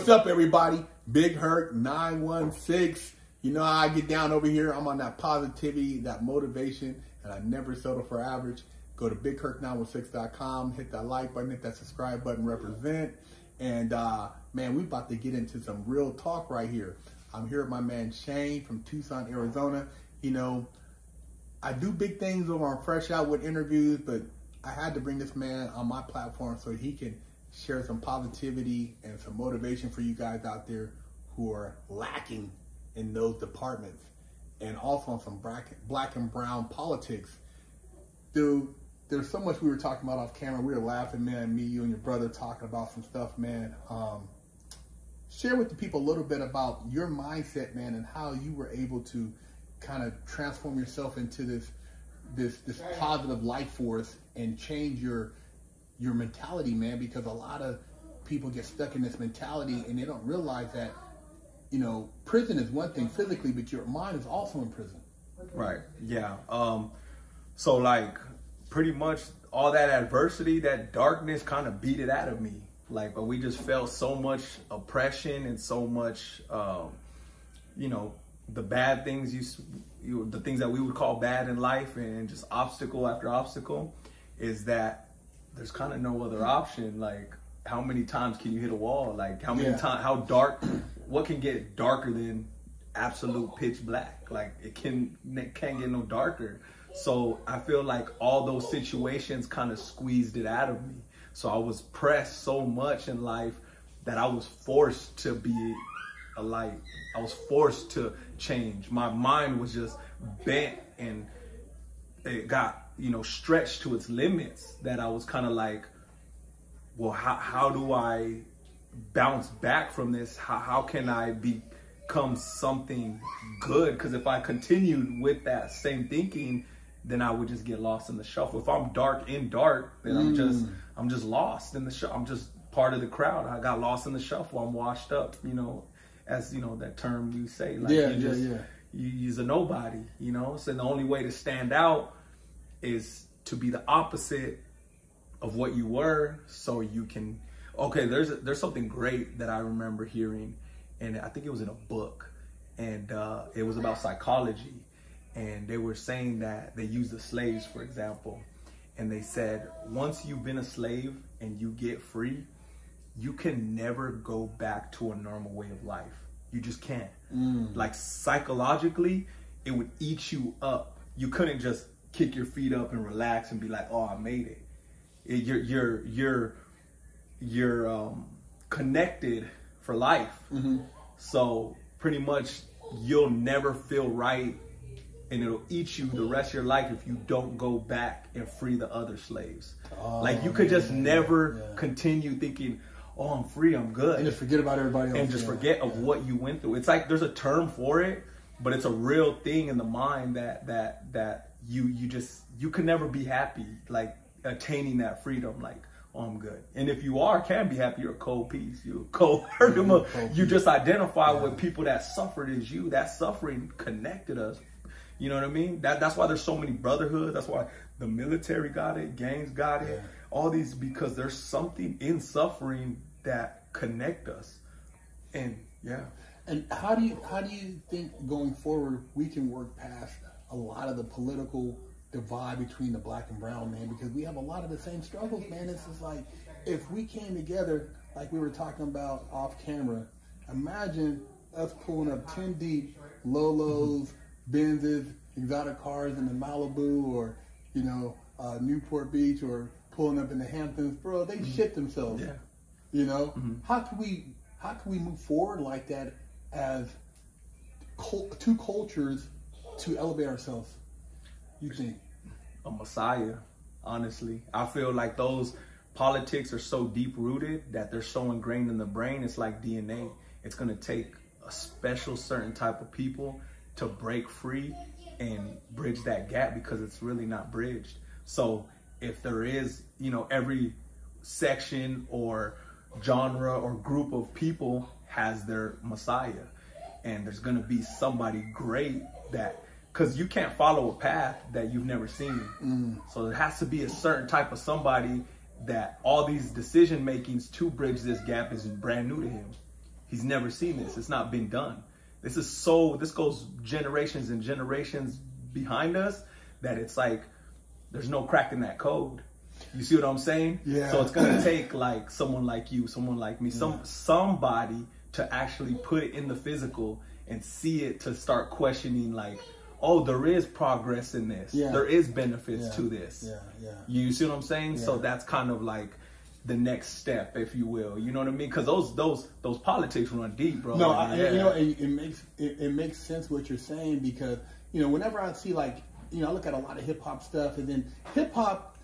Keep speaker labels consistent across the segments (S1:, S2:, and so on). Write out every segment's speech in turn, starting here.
S1: What's up, everybody? Big Herc 916. You know I get down over here? I'm on that positivity, that motivation, and I never settle for average. Go to bigherc916.com, hit that like button, hit that subscribe button, represent. And uh, man, we about to get into some real talk right here. I'm here with my man Shane from Tucson, Arizona. You know, I do big things over on Fresh Out with interviews, but I had to bring this man on my platform so he can share some positivity and some motivation for you guys out there who are lacking in those departments and also on some black, black and brown politics. Dude, there's so much we were talking about off camera. We were laughing, man, me, you, and your brother talking about some stuff, man. Um, share with the people a little bit about your mindset, man, and how you were able to kind of transform yourself into this this this positive life force and change your your mentality, man, because a lot of people get stuck in this mentality and they don't realize that, you know, prison is one thing physically, but your mind is also in prison.
S2: Right. Yeah. Um, so like pretty much all that adversity, that darkness kind of beat it out of me. Like, but we just felt so much oppression and so much, um, you know, the bad things you, you, the things that we would call bad in life and just obstacle after obstacle is that there's kind of no other option. Like, how many times can you hit a wall? Like, how many
S1: Yeah.
S2: times? How dark? What can get darker than absolute pitch black? Like, it can it can't get no darker. So I feel like all those situations kind of squeezed it out of me. So I was pressed so much in life that I was forced to be a light. I was forced to change. My mind was just bent and it got you know stretched to its limits that I was kind of like, well, how how do I bounce back from this? How how can I become something good? Because if I continued with that same thinking, then I would just get lost in the shuffle. If I'm dark in dark, then I'm just mm. I'm just lost in the shuffle. I'm just part of the crowd. I got lost in the shuffle. I'm washed up. You know, as you know that term you say. Like
S1: Yeah,
S2: you
S1: yeah,
S2: just,
S1: yeah.
S2: you use a nobody, you know. So the only way to stand out is to be the opposite of what you were, so you can. Okay, there's a, there's something great that I remember hearing, and I think it was in a book, and uh, it was about psychology, and they were saying that they used the slaves, for example, and they said once you've been a slave and you get free, you can never go back to a normal way of life. You just can't. Like psychologically, it would eat you up. You couldn't just kick your feet up and relax and be like, "Oh, I made it." It- you're you're you're you're um, connected for life. So pretty much, you'll never feel right, and it'll eat you the rest of your life if you don't go back and free the other slaves. like you could just never
S1: yeah.
S2: continue thinking, "Oh, I'm free, I'm good."
S1: And just forget about everybody else.
S2: and just
S1: yeah.
S2: forget of what you went through. It's like there's a term for it, but it's a real thing in the mind that that that you you just you can never be happy like attaining that freedom like oh I'm good. And if you are can be happy, you're a cold piece. You're a cold hurt.
S1: you're a cold
S2: you just identify with people that suffered as you. That suffering connected us. You know what I mean? That that's why there's so many brotherhoods. That's why the military got it, gangs got it,
S1: Yeah.
S2: all these because there's something in suffering that connect us. And yeah.
S1: And how do you how do you think going forward we can work past a lot of the political divide between the black and brown man? Because we have a lot of the same struggles, man. It's just like if we came together, like we were talking about off camera. Imagine us pulling up ten deep, Lolos, Benzes, exotic cars in the Malibu, or you know uh, Newport Beach, or pulling up in the Hamptons, bro. They shit themselves.
S2: Yeah.
S1: You know, how can we how can we move forward like that as two cultures to elevate ourselves? You think?
S2: a messiah honestly i feel like those politics are so deep rooted that they're so ingrained in the brain it's like dna it's going to take a special certain type of people to break free and bridge that gap because it's really not bridged so if there is you know every section or genre or group of people has their messiah and there's going to be somebody great that because you can't follow a path that you've never seen mm. so it has to be a certain type of somebody that all these decision makings to bridge this gap is brand new to him He's never seen this. It's not been done. This is so. This goes generations and generations behind us that it's like there's no cracking that code. You see what I'm saying?
S1: Yeah.
S2: So it's gonna take like someone like you, someone like me, some somebody to actually put it in the physical and see it to start questioning like, oh, there is progress in this.
S1: Yeah.
S2: There is benefits
S1: Yeah.
S2: to this.
S1: Yeah, yeah.
S2: You see what I'm saying? So that's kind of like the next step, if you will. You know what I mean? Because those those those politics run deep, bro.
S1: No, I,
S2: Yeah.
S1: you know, it, it makes it, it makes sense what you're saying because you know whenever I see like you know I look at a lot of hip hop stuff and then hip hop.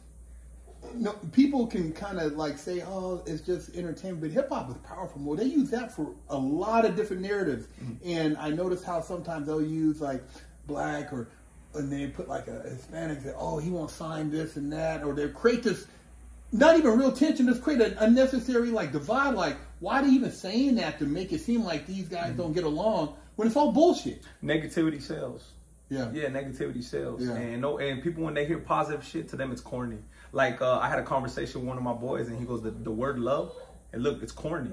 S1: You know, people can kind of like say, "Oh, it's just entertainment," but hip hop is powerful. Well, they use that for a lot of different narratives, mm-hmm. and I notice how sometimes they'll use like black or and they put like a Hispanic. Say, "Oh, he won't sign this and that," or they create this not even real tension, just create an unnecessary like divide. Like, why are they even saying that to make it seem like these guys
S2: Mm-hmm.
S1: don't get along when it's all bullshit?
S2: negativity sells.
S1: Yeah.
S2: Yeah, negativity sells.
S1: Yeah.
S2: And no, and people when they hear positive shit to them, it's corny. Like uh, I had a conversation with one of my boys, and he goes, "The, the word love, and look, it's corny.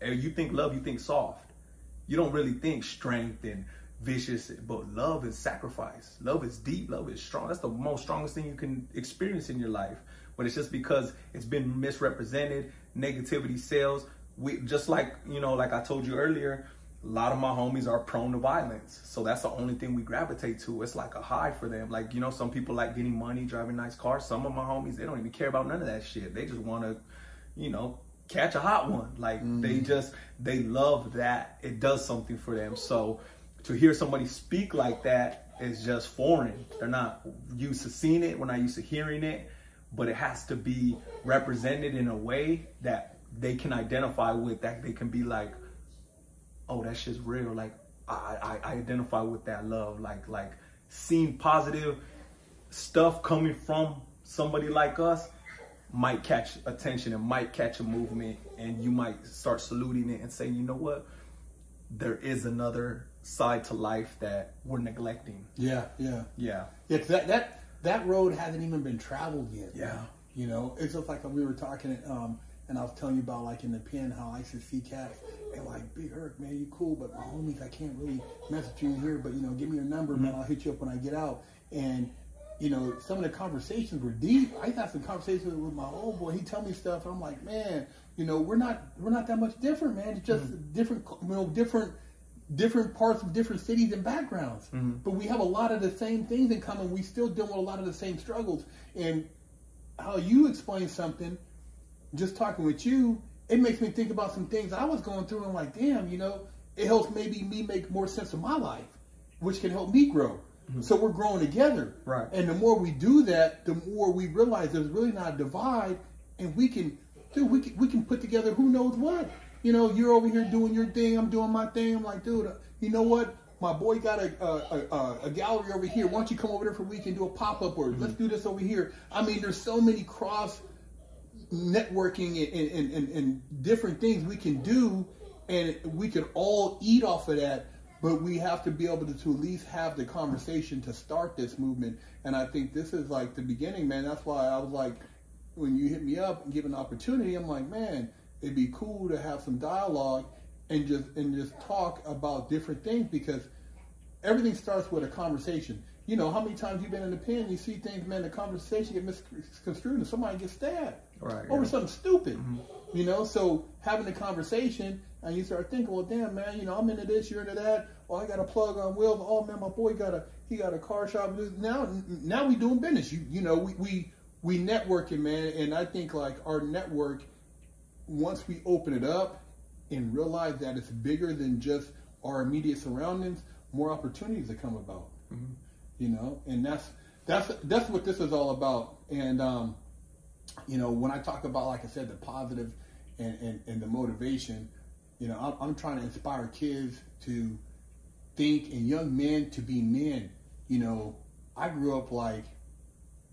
S2: And you think love, you think soft. You don't really think strength and vicious. But love is sacrifice. Love is deep. Love is strong. That's the most strongest thing you can experience in your life. But it's just because it's been misrepresented. Negativity sells. We just like you know, like I told you earlier a lot of my homies are prone to violence. So that's the only thing we gravitate to. It's like a high for them. Like, you know, some people like getting money, driving nice cars. Some of my homies, they don't even care about none of that shit. They just want to, you know, catch a hot one. Like, they mm. just, they love that. It does something for them. So to hear somebody speak like that is just foreign. They're not used to seeing it. We're not used to hearing it. But it has to be represented in a way that they can identify with, that they can be like, oh, that shit's real. Like I, I, I identify with that love. Like like seeing positive stuff coming from somebody like us might catch attention and might catch a movement and you might start saluting it and saying, you know what? There is another side to life that we're neglecting.
S1: Yeah, yeah,
S2: Yeah.
S1: yeah. that that that road hasn't even been traveled yet.
S2: Yeah.
S1: You know, it's just like we were talking, um, and I was telling you about like in the pen how I used to see cats and like Big Herc, man, you cool, but my homies, I can't really message you in here, but you know, give me your number, man, I'll hit you up when I get out. And you know, some of the conversations were deep. I had some conversations with my old boy. He tell me stuff. and I'm like, man, you know, we're not we're not that much different, man. It's just mm-hmm. different, you know, different different parts of different cities and backgrounds. Mm-hmm. But we have a lot of the same things in common. We still deal with a lot of the same struggles. And how you explain something, just talking with you, it makes me think about some things I was going through. And I'm like, damn, you know, it helps maybe me make more sense of my life, which can help me grow. Mm-hmm. So we're growing together.
S2: Right.
S1: And the more we do that, the more we realize there's really not a divide, and we can, dude, we can, we can put together who knows what. You know, you're over here doing your thing, I'm doing my thing. I'm like, dude, you know what? My boy got a a, a, a gallery over here. Why don't you come over there for a week and do a pop up, or let's mm-hmm. do this over here? I mean, there's so many cross networking and, and, and, and different things we can do, and we can all eat off of that. But we have to be able to, to at least have the conversation to start this movement. And I think this is like the beginning, man. That's why I was like, when you hit me up and give an opportunity, I'm like, man, it'd be cool to have some dialogue and just and just talk about different things because everything starts with a conversation. You know, how many times you've been in the pen, you see things, man, the conversation get misconstrued and somebody gets stabbed
S2: Right,
S1: over
S2: yeah.
S1: something stupid. Mm-hmm. You know, so having a conversation and you start thinking, well, damn, man, you know, I'm into this, you're into that. Oh, I got a plug on wheels. Oh, man, my boy got a he got a car shop. Now, now we doing business. You you know, we we we networking, man, and I think like our network, once we open it up and realize that it's bigger than just our immediate surroundings, more opportunities to come about. You know, and that's that's that's what this is all about. And um, you know, when I talk about, like I said, the positive and, and, and the motivation, you know, I'm, I'm trying to inspire kids to think and young men to be men. You know, I grew up like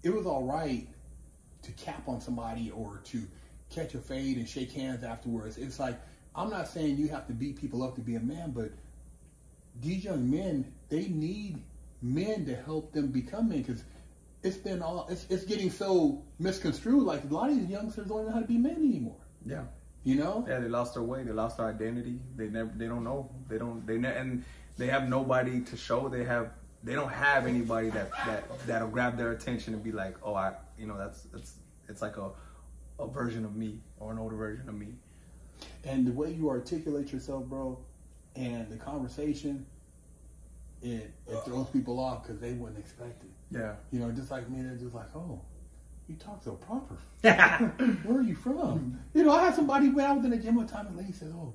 S1: it was all right to cap on somebody or to catch a fade and shake hands afterwards. It's like I'm not saying you have to beat people up to be a man, but these young men they need men to help them become men because it's been all it's, it's getting so misconstrued. Like a lot of these youngsters don't know how to be men anymore.
S2: Yeah.
S1: You know?
S2: Yeah, they lost their way. They lost their identity. They never. They don't know. They don't. They ne- and they have nobody to show. They have. They don't have anybody that that that'll grab their attention and be like, oh, I, you know, that's that's it's like a a version of me or an older version of me.
S1: And the way you articulate yourself, bro, and the conversation, it it throws people off because they wouldn't expect it.
S2: Yeah.
S1: You know, just like me, they're just like, oh, you talk so proper. Where are you from? You know, I had somebody when I was in the gym one time, and lady said, oh,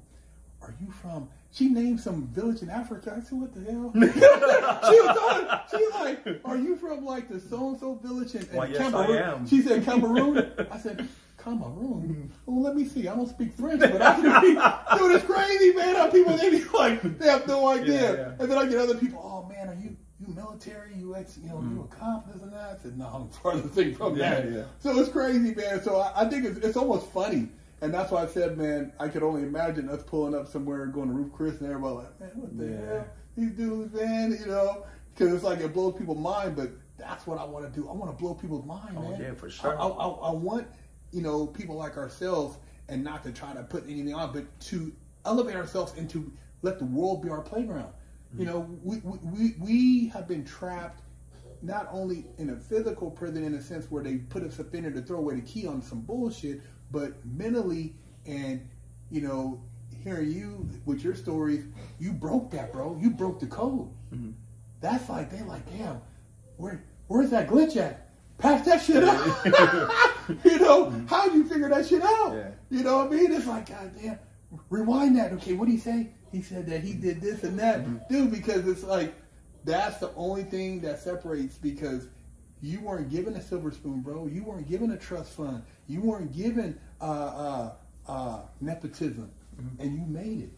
S1: are you from? She named some village in Africa. I said, what the hell? she was on, she was like, are you from like the so and so village in, in
S2: yes,
S1: Cameroon?
S2: am.
S1: She said Cameroon. I said. Cameroon. Well, let me see. I don't speak French, but I can speak. Dude, it's crazy, man. How people they be like, they have no idea.
S2: Yeah, yeah.
S1: And then I get other people. Oh man, are you you military? You ex? You know, you a cop? This and that. I said, no, I'm farther thing from
S2: Mm. Yeah,
S1: that. So it's crazy, man. So I, I think it's, it's almost funny. And that's why I said, man, I could only imagine us pulling up somewhere and going to Roof Chris and everybody like, man, what the
S2: Yeah.
S1: hell? These dudes, man, you know, because it's like it blows people's mind. But that's what I want to do. I want to blow people's mind,
S2: Oh,
S1: man.
S2: yeah, for sure.
S1: I, I, I want, you know, people like ourselves, and not to try to put anything on, but to elevate ourselves and to let the world be our playground. You mm-hmm. know, we, we, we, we have been trapped not only in a physical prison in a sense where they put us up in there to throw away the key on some bullshit, but mentally and you know, hearing you with your stories, you broke that, bro. You broke the code. Mm-hmm. That's like they're like, damn, where where's that glitch at? Pass that shit out. you know, mm-hmm. how'd you figure that shit out?
S2: Yeah.
S1: You know what I mean? It's like, God damn, rewind that. Okay, what do he say? He said that he did this and that. Mm-hmm. Dude, because it's like, that's the only thing that separates because you weren't given a silver spoon, bro. You weren't given a trust fund. You weren't given uh, uh, uh, nepotism, and you made it.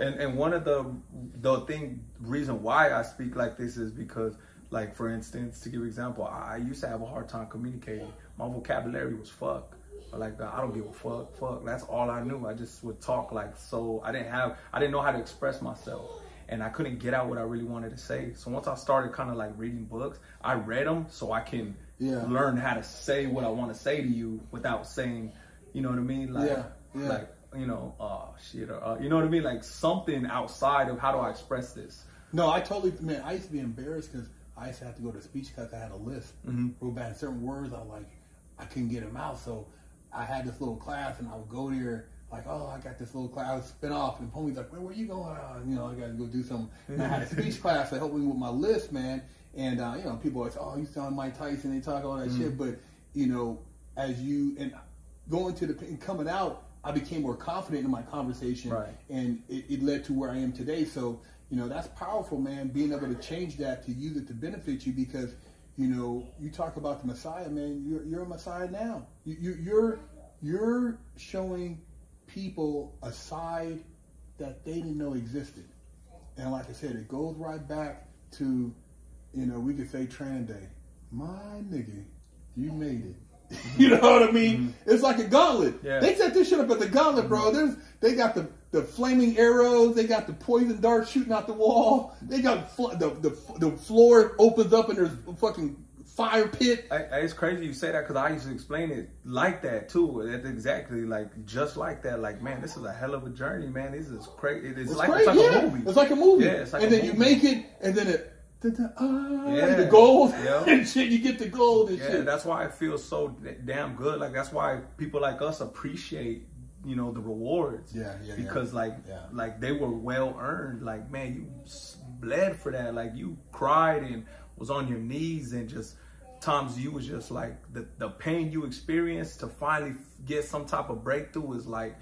S2: And and one of the the thing reason why I speak like this is because like for instance to give example I, I used to have a hard time communicating. My vocabulary was fuck like I don't give a fuck fuck. That's all I knew. I just would talk like so I didn't have I didn't know how to express myself and I couldn't get out what I really wanted to say so once I started kind of like reading books I read them so I can
S1: Yeah.
S2: learn how to say what I want to say to you without saying you know what I mean like
S1: Yeah, yeah.
S2: like you know, oh shit, or uh, you know what I mean, like something outside of how do I express this?
S1: No, I totally, man, I used to be embarrassed because I used to have to go to speech class. I had a list.
S2: Mhm.
S1: Real bad. Certain words, I like, I couldn't get them out. So I had this little class and I would go there like, oh, I got this little class. I would spin off and homie's like, where, where you going? Uh, you know, I got to go do something. And I had a speech class to helped me with my list, man. And, uh, you know, people always say, oh, you sound Mike Tyson. They talk all that shit. But, you know, as you, and going to the, and coming out, I became more confident in my conversation
S2: Right.
S1: and it, it led to where I am today. So, you know, that's powerful, man. Being able to change that to use it to benefit you because, you know, you talk about the Messiah, man. You're, you're a Messiah now. You, you, you're you're showing people aside that they didn't know existed. And like I said, it goes right back to, you know, we could say Trans Day. My nigga, you made it. you know what I mean? Mm-hmm. It's like a gauntlet.
S2: Yeah.
S1: They set this shit up at the gauntlet, bro. Mm-hmm. There's they got the the flaming arrows. They got the poison darts shooting out the wall. They got fl- the the the floor opens up and there's fucking fire pit.
S2: I, I- it's crazy you say that because I used to explain it like that too. It's exactly like just like that. Like man, this is a hell of a journey, man. This is crazy. It is
S1: It's
S2: like it's like
S1: yeah.
S2: a movie.
S1: It's like a movie.
S2: Yeah, like
S1: and then you make it, and then it. da- da- ah,
S2: Yeah.
S1: The gold
S2: Yeah.
S1: and shit. You get the gold and
S2: Yeah,
S1: shit.
S2: that's why it feels so damn good. Like that's why people like us appreciate, you know, the rewards.
S1: Yeah, yeah, yeah.
S2: Because like,
S1: Yeah.
S2: like they were well earned. Like man, you bled for that. Like you cried and was on your knees and just times you was just like the the pain you experienced to finally get some type of breakthrough is like.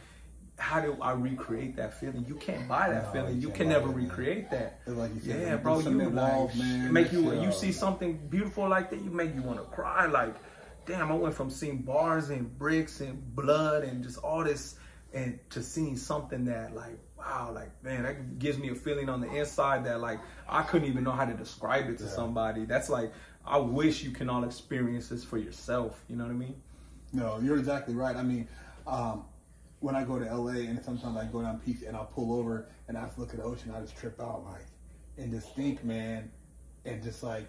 S2: How do I recreate that feeling? You can't buy that
S1: No,
S2: feeling.
S1: you
S2: You can never recreate that.
S1: Like
S2: yeah, bro. You like
S1: walls, man,
S2: make you you
S1: uh,
S2: see something beautiful like that, you make you want to cry. Like, damn, I went from seeing bars and bricks and blood and just all this, and to seeing something that like, wow, like man, that gives me a feeling on the inside that like I couldn't even know how to describe it to
S1: Yeah.
S2: somebody. That's like, I wish you can all experience this for yourself. You know what I mean?
S1: No, you're exactly right. I mean, um, when I go to LA and sometimes I go down Peach and I'll pull over and I just look at the ocean, I just trip out like and just think, man, and just like,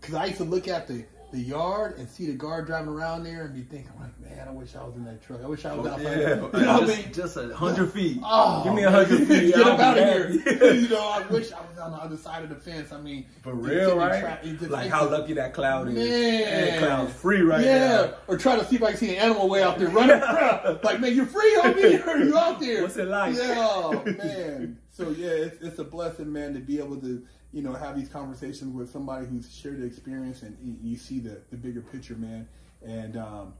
S1: cause I used to look at the the yard and see the guard driving around there and be thinking like, man, I wish I was in that truck. I wish I was out oh,
S2: Yeah,
S1: there. You know what I
S2: just,
S1: mean?
S2: just a hundred feet.
S1: Oh,
S2: Give me a hundred feet.
S1: Get up out of
S2: there.
S1: here. you know, I wish I was on the other side of the fence. I mean,
S2: For real, right?
S1: tra- just
S2: like how lucky that cloud is.
S1: Man.
S2: That cloud's free right
S1: yeah.
S2: now.
S1: Or try to see if I can see an animal way out there running. like, man, you're free, homie. Are you out there?
S2: What's it like?
S1: Yeah, oh, man. So yeah, it's, it's a blessing, man, to be able to, you know, have these conversations with somebody who's shared the experience and you, see the, the bigger picture, man. And um,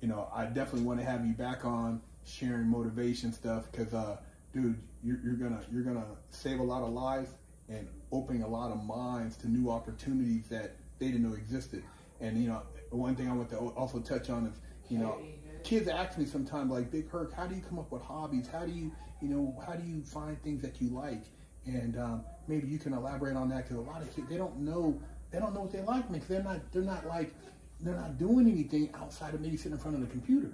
S1: you know, I definitely want to have you back on sharing motivation stuff because, uh, dude, you're, you're gonna you're gonna save a lot of lives and opening a lot of minds to new opportunities that they didn't know existed. And you know, one thing I want to also touch on is, you know, kids ask me sometimes like, Big Herc, how do you come up with hobbies? How do you, you know, how do you find things that you like? And um, maybe you can elaborate on that because a lot of kids they don't know they don't know what they like because they're not they're not like they're not doing anything outside of maybe sitting in front of the computer.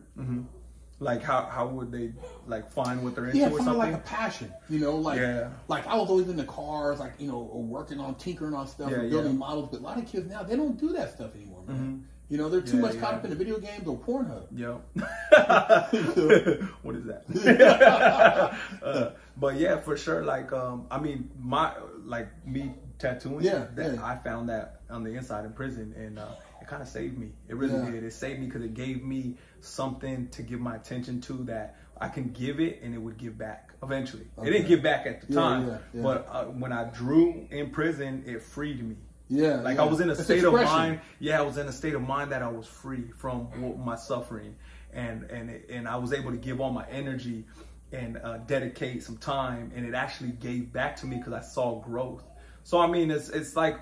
S2: Like how how would they like find what they're into
S1: Yeah,
S2: or something?
S1: like a passion, you know, like
S2: Yeah.
S1: like I was always in the cars, like you know, or working on tinkering on stuff,
S2: Yeah,
S1: or building
S2: yeah.
S1: models. But a lot of kids now they don't do that stuff anymore, man. You know, they're too much caught up in the video games or Pornhub.
S2: Yo. what is that? uh, but yeah, for sure. Like, um, I mean, my like me tattooing.
S1: Yeah,
S2: that
S1: yeah.
S2: I found that on the inside in prison, and uh, it kind of saved me. It really
S1: Yeah.
S2: did. It saved me because it gave me something to give my attention to that I can give it, and it would give back eventually. It didn't give back at the time,
S1: yeah,
S2: but uh, when I drew in prison, it freed me.
S1: Yeah,
S2: Like. I was in a
S1: It's
S2: state of mind. Yeah, I was in a state of mind that I was free from my suffering, and and and I was able to give all my energy and uh, dedicate some time, and it actually gave back to me because I saw growth. So I mean, it's it's like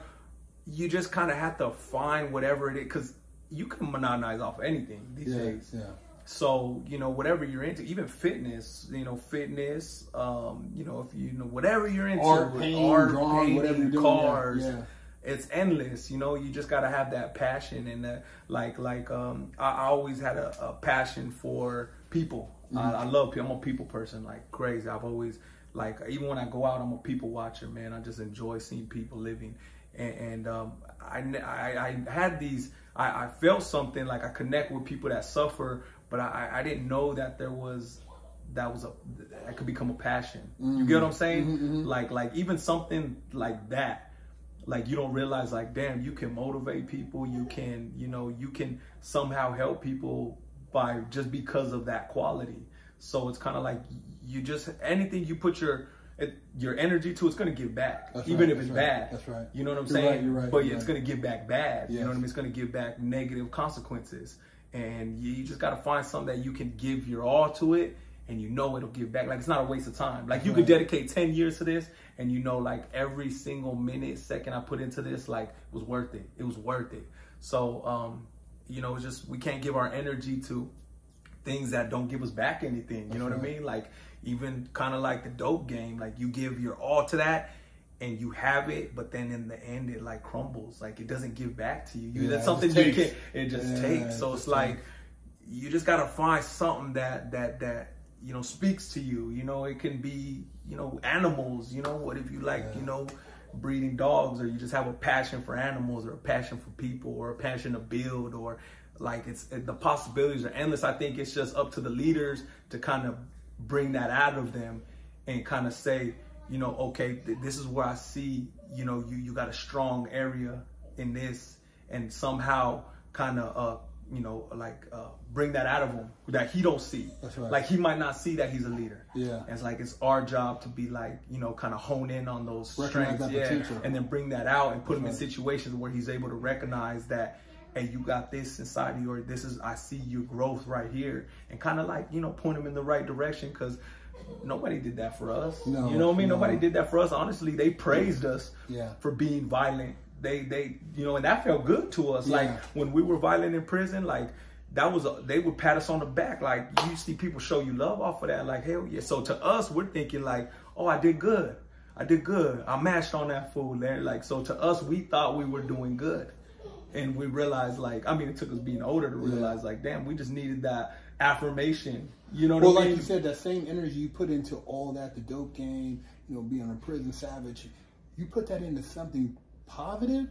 S2: you just kind of have to find whatever it is because you can monetize off anything these
S1: Yeah,
S2: days.
S1: yeah.
S2: So you know whatever you're into, even fitness, you know fitness, um, you know if you know whatever you're into,
S1: Art, painting, drawing, whatever you're doing, yeah,
S2: cars,
S1: yeah.
S2: It's endless. You know, you just gotta have that passion and that, like, like, um, I, I always had a, a passion for people.
S1: Mm-hmm.
S2: I, I love people. I'm a people person, like crazy. I've always, like, even when I go out, I'm a people watcher, man. I just enjoy seeing people living, and, and um, I, I, I had these. I, I felt something like I connect with people that suffer, but I, I didn't know that there was that was a that could become a passion. You get what I'm saying? Like like even something like that like you don't realize like damn you can motivate people. You can you know you can somehow help people by just because of that quality. So it's kind of like you just anything you put your eh, your energy to it's going to give back
S1: That's
S2: even
S1: right,
S2: if it's
S1: right,
S2: bad.
S1: that's right.
S2: you know what i'm
S1: You're
S2: saying?
S1: right, you're right,
S2: but it's
S1: right.
S2: going to give back bad you know what i mean? It's going to give back negative consequences. And you, you just got to find something that you can give your all to it and you know it'll give back. Like it's not a waste of time. Like you could dedicate 10 years to this and you know like every single minute second i put into this like was worth it. It was worth it. So um you know it's just we can't give our energy to things that don't give us back anything. You know what i mean? Like even kind of like the dope game like you give your all to that and you have it but then in the end it like crumbles. Like it doesn't give back to you, you
S1: Yeah,
S2: that's something you can it just
S1: Yeah,
S2: takes. so it's like you just gotta find something that that that you know speaks to you you know it can be you know animals you know what if you like
S1: Yeah.
S2: you know breeding dogs or you just have a passion for animals or a passion for people or a passion to build or like it's it, the possibilities are endless i think it's just up to the leaders to kind of bring that out of them and kind of say you know okay th- this is where i see you know you you got a strong area in this and somehow kind of uh you know like uh bring that out of him that he don't see
S1: That's right.
S2: like he might not see that he's a leader
S1: Yeah.
S2: and it's like it's our job to be like you know kind of hone in on those
S1: Recognize
S2: strengths yeah
S1: potential.
S2: and then bring that out and put him in situations where he's able to recognize that hey you got this inside of you or this is i see your growth right here and kind of like you know point him in the right direction because nobody did that for us
S1: No,
S2: you know what i mean
S1: no.
S2: nobody did that for us honestly they praised us
S1: Yeah.
S2: for being violent they they you know and that felt good to us. Like when we were violent in prison like that was a, they would pat us on the back. Like you see people show you love off of that. Like hell yeah. So to us we're thinking like oh i did good. I did good. I mashed on that fool there like so to us we thought we were doing good. And we realized like i mean it took us being older to realize like damn we just needed that affirmation. You know what
S1: Well,
S2: i
S1: like you said, that same energy you put into all that, the dope game, you know, being a prison savage, you put that into something positive,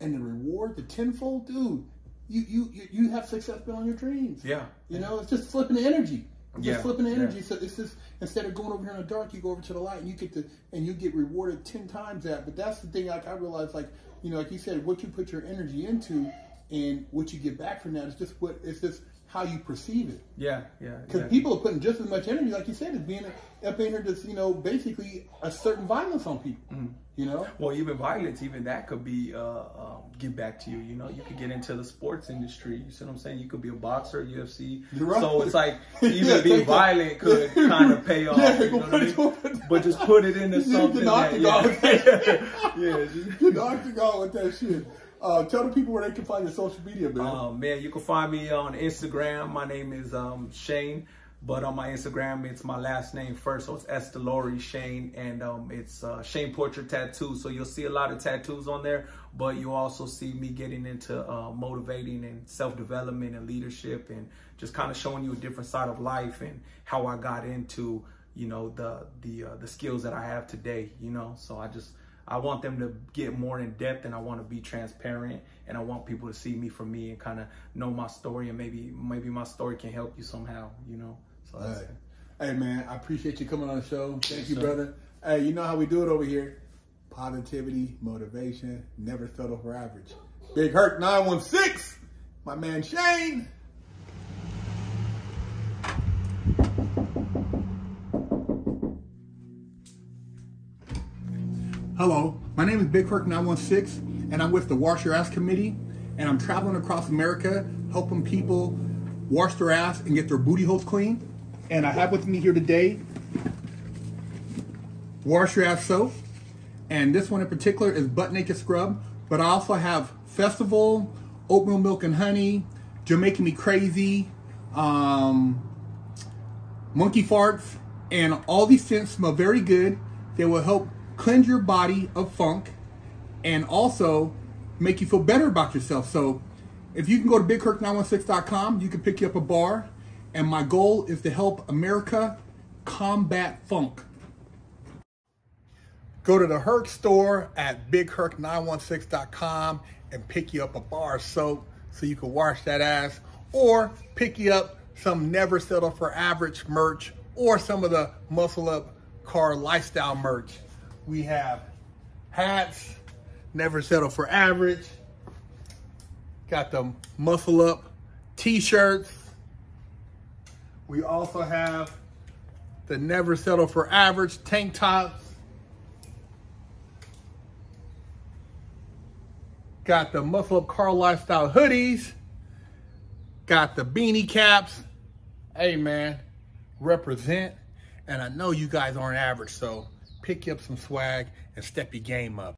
S1: and the reward, the tenfold, dude. you you you- you have success beyond your dreams.
S2: Yeah.
S1: You know, it's just flipping the energy. It's
S2: Yeah,
S1: Just flipping the
S2: yeah.
S1: energy. So it's just instead of going over here in the dark, you go over to the light, and you get to and you get rewarded ten times that. But that's the thing. Like I realized, like you know, like you said, what you put your energy into, and what you get back from that is just what it's just how you perceive it.
S2: Yeah, yeah.
S1: Because
S2: yeah.
S1: people are putting just as much energy, like you said, as being up in here, just you know, basically a certain violence on people.
S2: Mm-hmm.
S1: You know,
S2: Well, even violence, even that could be uh, um, give back to you. You know, you could get into the sports industry. You see what I'm saying? You could be a boxer, UFC.
S1: Right.
S2: So it's like
S1: Yeah,
S2: even being
S1: take that.
S2: violent could kind of pay off.
S1: Yeah,
S2: you know what I mean? But just put it into something.
S1: get
S2: That,
S1: knocked
S2: yeah, yeah. just-
S1: get the octagon with that shit. Uh, tell the people where they can find your social media, man.
S2: Um, man, you can find me on Instagram. My name is um, Shane, but on my Instagram, it's my last name first, so it's Estillore Shane, and um, it's uh, Shane Portrait Tattoo. So you'll see a lot of tattoos on there, but you'll also see me getting into uh, motivating and self development and leadership, and just kind of showing you a different side of life and how I got into you know the the uh, the skills that I have today. You know, so I just I want them to get more in depth and I want to be transparent and I want people to see me for me and kind of know my story and maybe maybe my story can help you somehow, you know. So that's
S1: Hey.
S2: it.
S1: Hey man, I appreciate you coming on the show. Thank
S2: Yes,
S1: you,
S2: sir.
S1: brother. Hey, you know how we do it over here. Positivity, motivation, never settle for average. Big Herc 916, my man Shane. Name is Big Herc 916, and I'm with the Wash Your Ass Committee, and I'm traveling across America helping people wash their ass and get their booty holes clean. And I have with me here today Wash Your Ass Soap, and this one in particular is Butt Naked Scrub, but I also have Festival, Oatmeal Milk and Honey, Jamaican Me Crazy, um, monkey farts, and all these scents smell very good. They will help cleanse your body of funk and also make you feel better about yourself. So if you can go to bigherc916.com, you can pick you up a bar. And my goal is to help America combat funk. Go to the Herc store at bigherc916.com and pick you up a bar of soap so you can wash that ass or pick you up some never settle for average merch or some of the muscle up car lifestyle merch. We have hats, never settle for average. Got the muscle up t-shirts. We also have the never settle for average tank tops. Got the muscle up car lifestyle hoodies. Got the beanie caps. Hey man, represent. And I know you guys aren't average, so pick you up some swag and step your game up.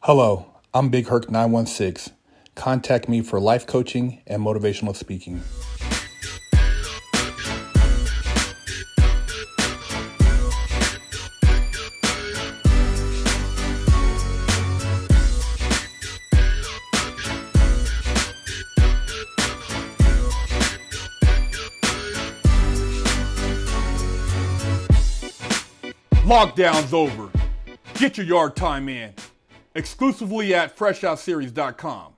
S3: Hello, I'm Big Herc 916. Contact me for life coaching and motivational speaking.
S4: Lockdown's over. Get your yard time in. Exclusively at FreshOutSeries.com.